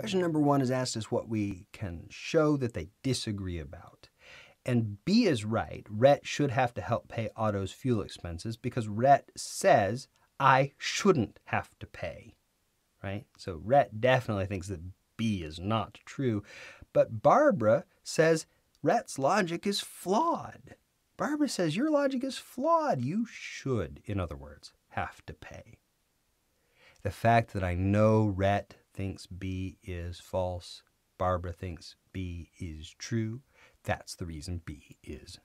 Question number one is asked us what we can show that they disagree about. And B is right. Rhett should have to help pay Otto's fuel expenses because Rhett says, I shouldn't have to pay. Right? So Rhett definitely thinks that B is not true. But Barbara says Rhett's logic is flawed. Barbara says, Your logic is flawed. You should, in other words, have to pay. The fact that I know Rhett thinks B is false, Barbara thinks B is true, that's the reason B is.